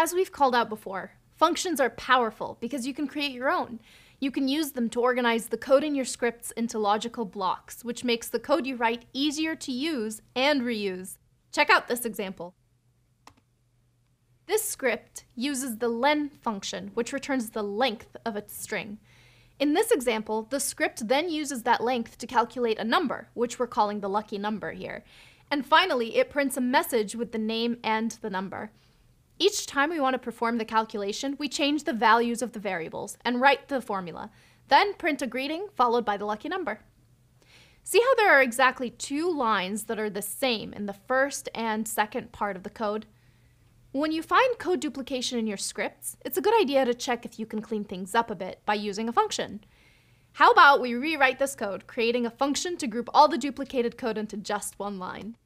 As we've called out before, functions are powerful because you can create your own. You can use them to organize the code in your scripts into logical blocks, which makes the code you write easier to use and reuse. Check out this example. This script uses the len function, which returns the length of a string. In this example, the script then uses that length to calculate a number, which we're calling the lucky number here. And finally, it prints a message with the name and the number. Each time we want to perform the calculation, we change the values of the variables and write the formula, then print a greeting followed by the lucky number. See how there are exactly two lines that are the same in the first and second part of the code? When you find code duplication in your scripts, it's a good idea to check if you can clean things up a bit by using a function. How about we rewrite this code, creating a function to group all the duplicated code into just one line.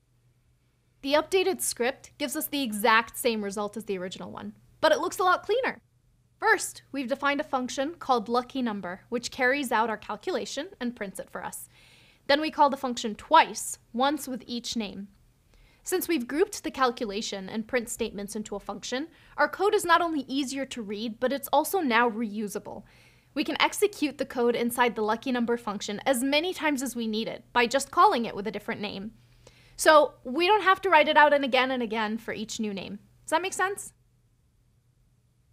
The updated script gives us the exact same result as the original one, but it looks a lot cleaner. First, we've defined a function called lucky number, which carries out our calculation and prints it for us. Then we call the function twice, once with each name. Since we've grouped the calculation and print statements into a function, our code is not only easier to read, but it's also now reusable. We can execute the code inside the lucky number function as many times as we need it by just calling it with a different name. So we don't have to write it out and again and again for each new name. Does that make sense?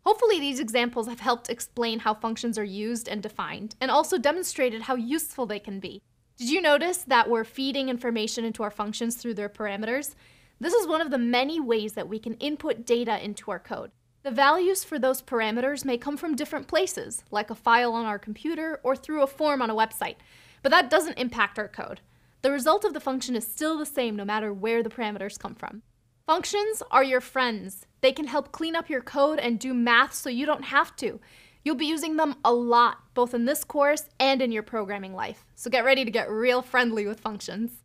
Hopefully these examples have helped explain how functions are used and defined, and also demonstrated how useful they can be. Did you notice that we're feeding information into our functions through their parameters? This is one of the many ways that we can input data into our code. The values for those parameters may come from different places, like a file on our computer or through a form on a website, but that doesn't impact our code. The result of the function is still the same no matter where the parameters come from. Functions are your friends. They can help clean up your code and do math so you don't have to. You'll be using them a lot, both in this course and in your programming life. So get ready to get real friendly with functions.